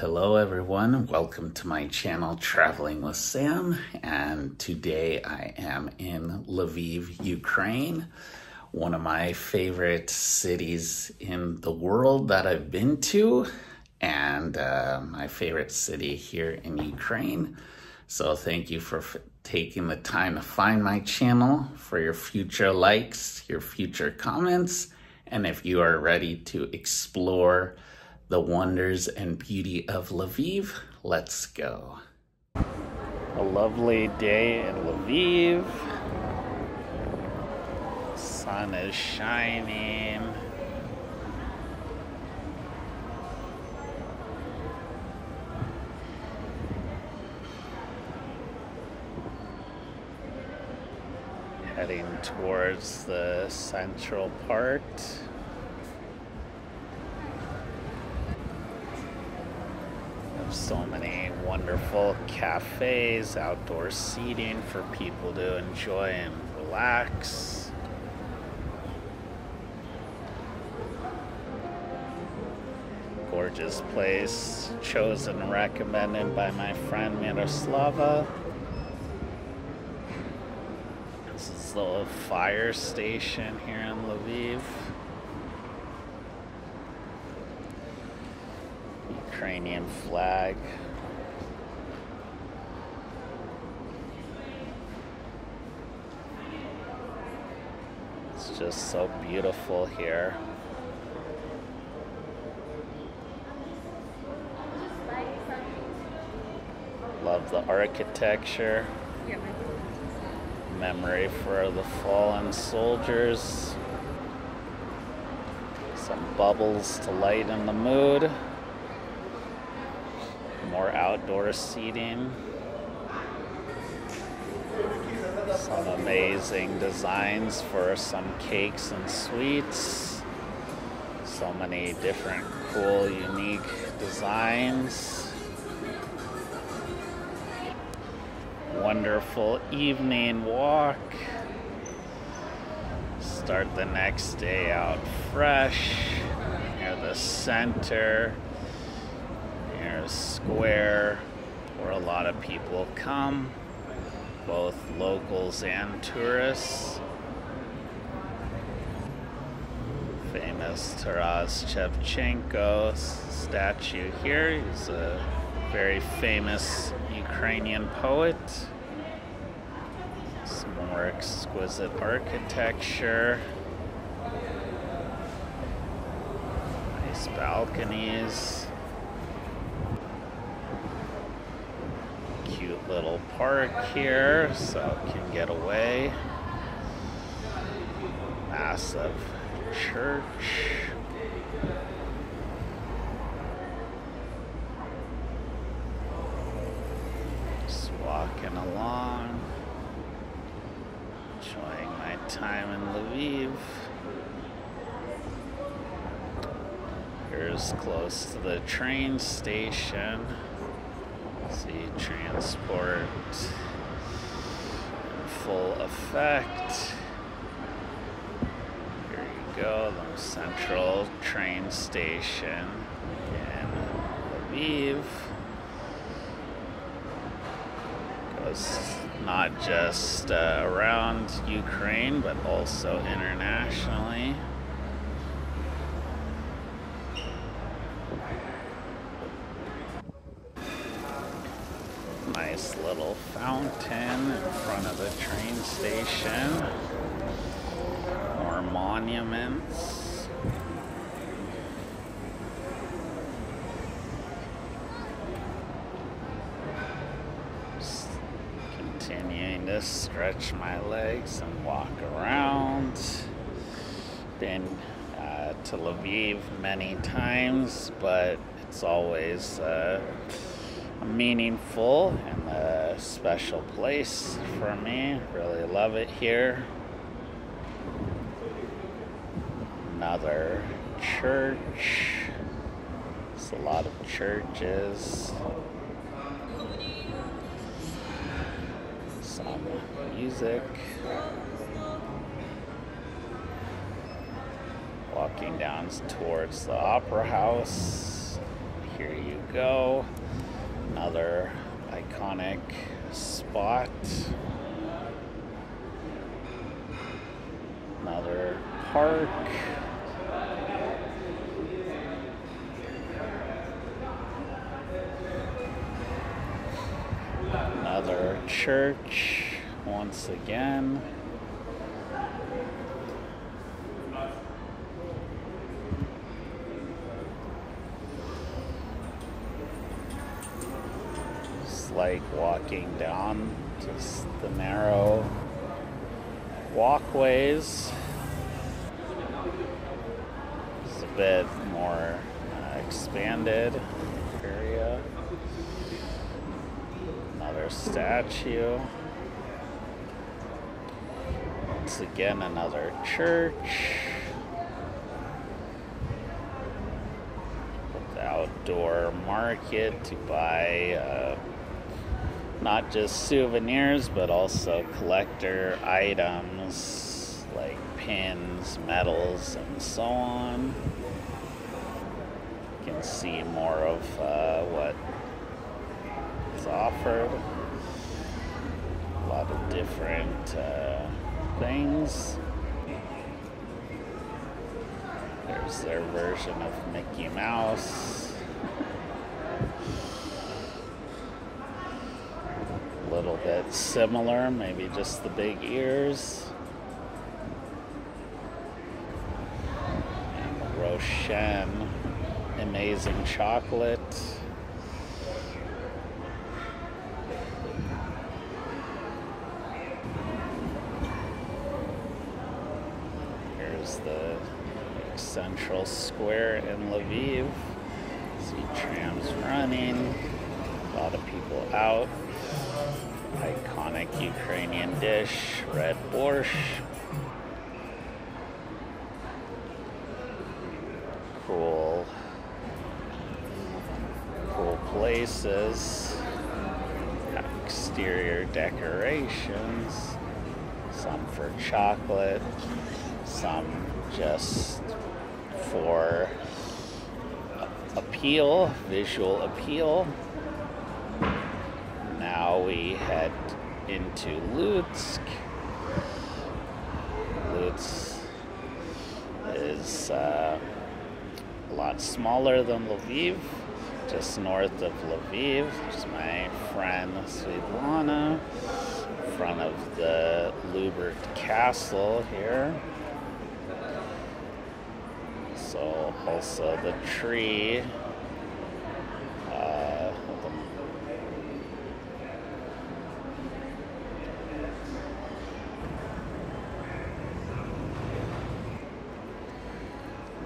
Hello everyone. Welcome to my channel Traveling with Sam. And today I am in Lviv, Ukraine, one of my favorite cities in the world that I've been to, and uh, my favorite city here in Ukraine. So, thank you for taking the time to find my channel for your future likes, your future comments, and if you are ready to explore the wonders and beauty of Lviv. Let's go. A lovely day in Lviv. Sun is shining. Heading towards the central part. So many wonderful cafes, outdoor seating for people to enjoy and relax. Gorgeous place, chosen and recommended by my friend Miroslava. This is the fire station here in Lviv. Ukrainian flag. It's just so beautiful here. Love the architecture. Memory for the fallen soldiers. Some bubbles to lighten the mood more outdoor seating. Some amazing designs for some cakes and sweets. So many different cool, unique designs. Wonderful evening walk. Start the next day out fresh near the center square where a lot of people come, both locals and tourists. Famous Taras Shevchenko statue here. He's a very famous Ukrainian poet. Some more exquisite architecture. Nice balconies. Little park here so it can get away. Massive church. Just walking along, enjoying my time in Lviv. Here's close to the train station. See, transport full effect. Here you go, the central train station in Lviv. Goes not just uh, around Ukraine, but also internationally. Nice little fountain in front of the train station. More monuments. Continuing to stretch my legs and walk around. Been uh, to Lviv many times, but it's always uh, meaningful and a special place for me. Really love it here. Another church. It's a lot of churches. Some music. Walking down towards the Opera House here you go. Another iconic spot. Another park. Another church once again. It's down just the narrow walkways. It's a bit more uh, expanded area. Another statue. Once again, another church. The outdoor market to buy uh, not just souvenirs but also collector items like pins, medals, and so on. You can see more of uh, what is offered. A lot of different uh, things. There's their version of Mickey Mouse. Bit similar, maybe just the big ears. And Roshen, amazing chocolate. Here's the central square in Lviv. See trams running, a lot of people out. Iconic Ukrainian dish, red borscht. Cool, cool places. Exterior decorations, some for chocolate, some just for appeal, visual appeal. We head into Lutsk. Lutsk is uh, a lot smaller than Lviv, just north of Lviv. There's my friend Svetlana, in front of the Lubart Castle here. So also the tree. Uh,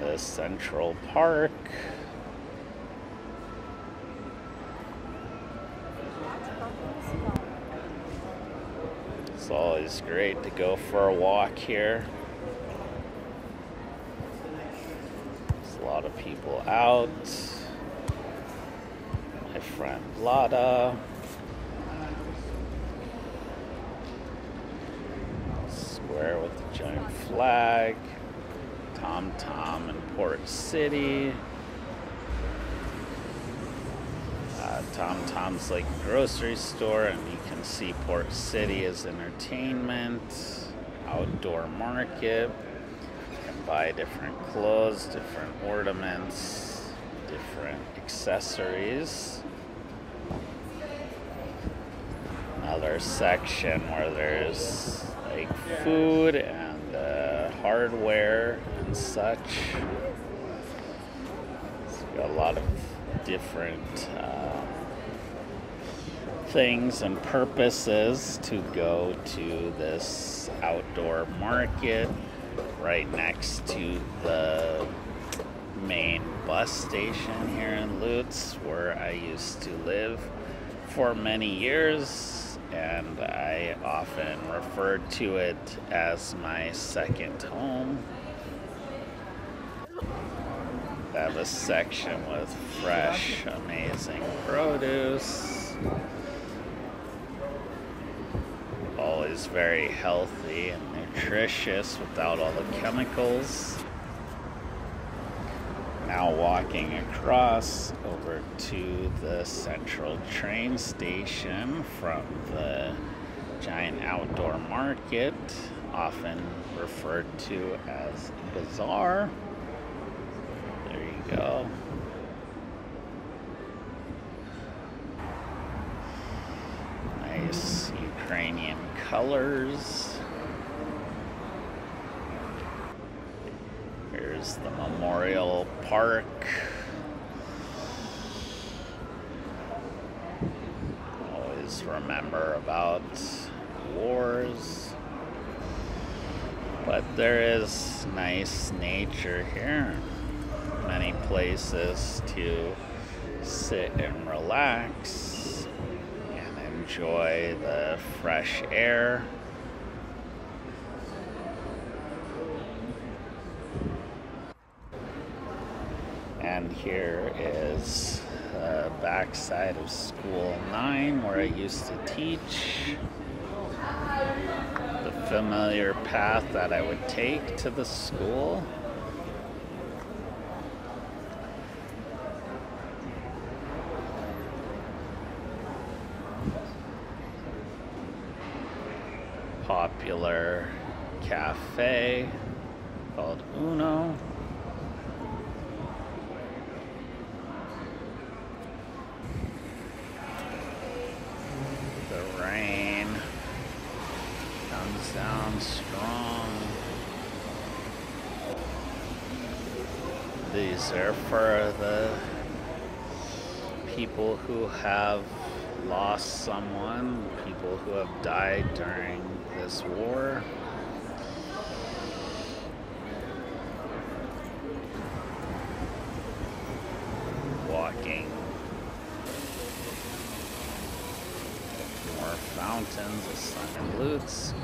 the Central Park. It's always great to go for a walk here. There's a lot of people out. My friend Vlada. Square with the giant flag. Tom Tom in Port City. Uh, Tom Tom's like grocery store, and you can see Port City as entertainment, outdoor market. You can buy different clothes, different ornaments, different accessories. Another section where there's like food and hardware and such. We got a lot of different uh, things and purposes to go to this outdoor market right next to the main bus station here in Lutsk, where I used to live for many years, and I often refer to it as my second home. They have a section with fresh, amazing produce. Always very healthy and nutritious without all the chemicals. Now walking across over to the central train station from the giant outdoor market, often referred to as bazaar. There you go. Nice Ukrainian colors. Here's the Memorial Park. Always remember about wars. But there is nice nature here. Many places to sit and relax and enjoy the fresh air. And here is the backside of School 9 where I used to teach. The familiar path that I would take to the school. Popular cafe called Uno. down strong. These are for the people who have lost someone, people who have died during this war. Walking. More fountains of sun and Lutsk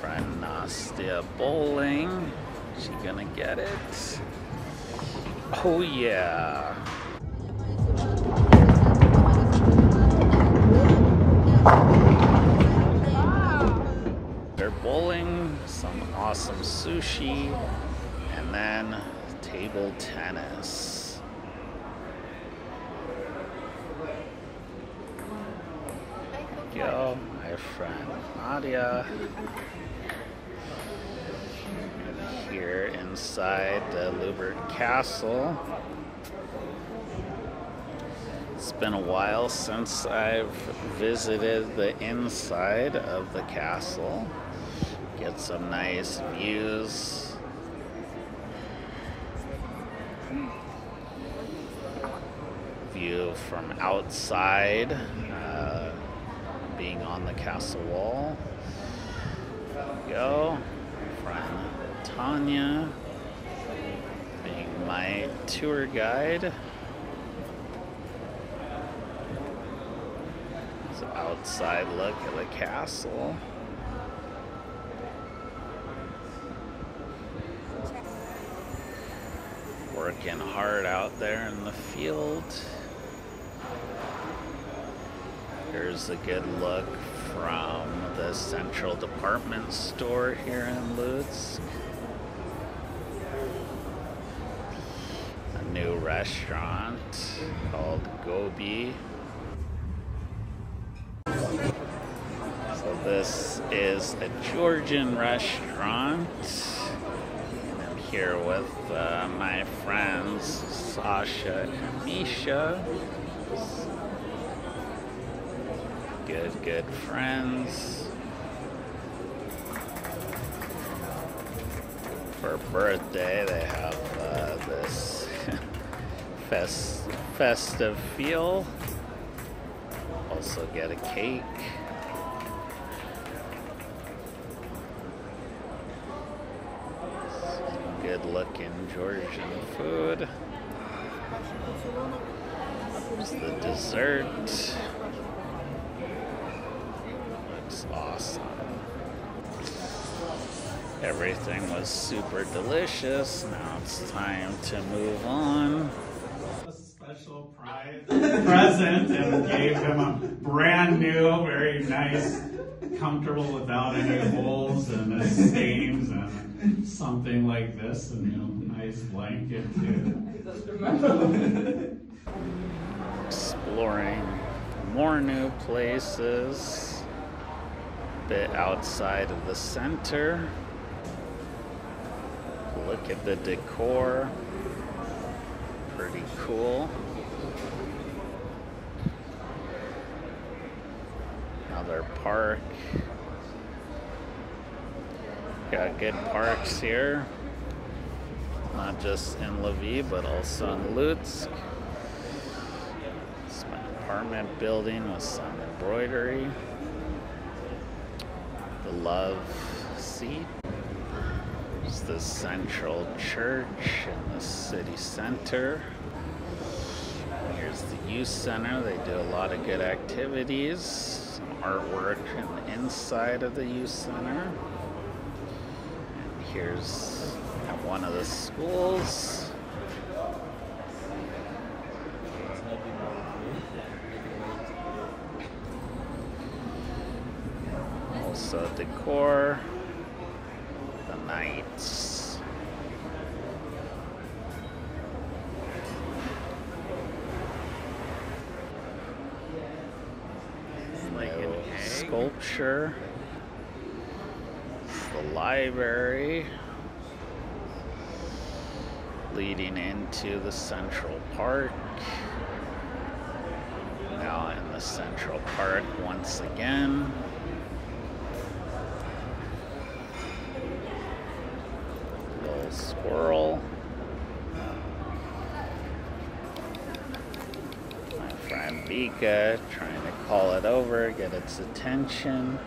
friend Nastia Bowling. She gonna get it? Oh yeah. They're bowling, some awesome sushi, and then table tennis. Yo, my friend Nadia here inside the Lubart Castle. It's been a while since I've visited the inside of the castle. Get some nice views. View from outside, uh, being on the castle wall. go. Tanya being my tour guide. It's an outside look at the castle. Working hard out there in the field. Here's a good look from the central department store here in Lutsk. new restaurant called Gobi. So this is a Georgian restaurant. And I'm here with uh, my friends Sasha and Misha. Good, good friends. For birthday, they have uh, this fest festive feel. Also get a cake. Good looking Georgian food. Here's the dessert. Looks awesome. Everything was super delicious. Now it's time to move on present and gave him a brand new, very nice comfortable without any holes and stains and something like this and you know, nice blanket too. Exploring more new places, a bit outside of the center. Look at the decor, pretty cool. Another park. Got good parks here, not just in Lviv, but also in Lutsk. It's my apartment building with some embroidery. The Love Seat. There's the Central Church in the city center. Here's the youth center. They do a lot of good activities. Artwork the inside of the youth center. And here's at one of the schools. Also decor, the knights. Like an Little egg. Sculpture. The library leading into the Central Park. Now in the Central Park once again. Little squirrel. My friend Vika trying to call it over, get its attention.